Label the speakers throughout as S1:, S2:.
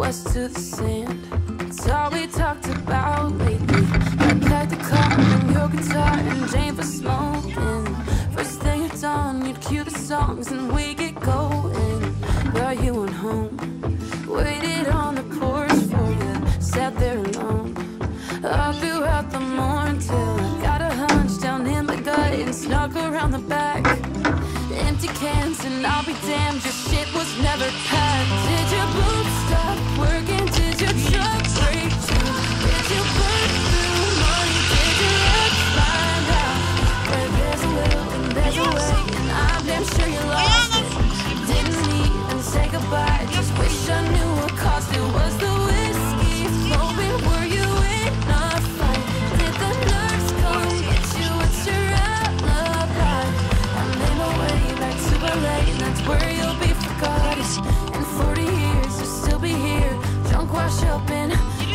S1: west to the sand. It's all we talked about lately. I packed the car and your guitar and Jane for smoking. First thing at dawn, you'd cue the songs and we get going. But you went home, waited on the porch for you, sat there alone. All throughout the morning till I got a hunch down in my gut and snuck around the back. Empty cans and I'll be damned, your shit was never packed. Did your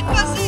S1: in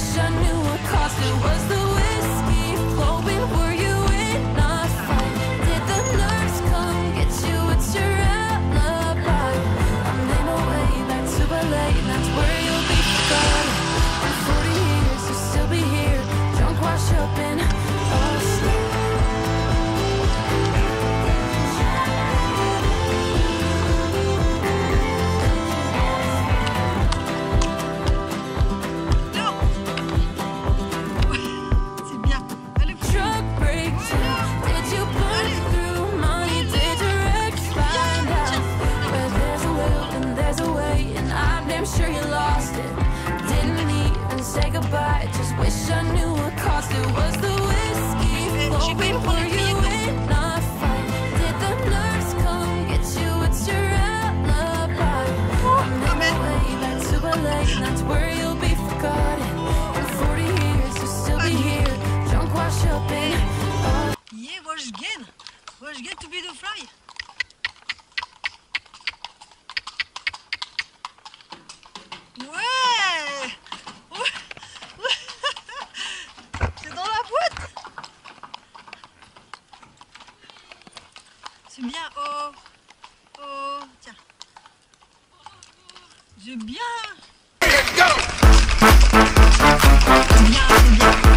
S1: wish I knew damn sure you lost it. Didn't even say goodbye. Just wish I knew what cost it was the whiskey flowing. Were you in a fight? Did the nurse come get you? It's your alibi. I my way back to LA, and that's where you'll be forgotten. In 40 years, you'll still be here, drunk, wash up in.
S2: Yeah, again. Was again to be the fly. Ouais Ouais Ouais C'est dans la boîte C'est bien. Oh Oh Tiens. C'est bien C'est bien, c'est bien. C'est bien,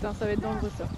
S3: Ça va être dangereux ça.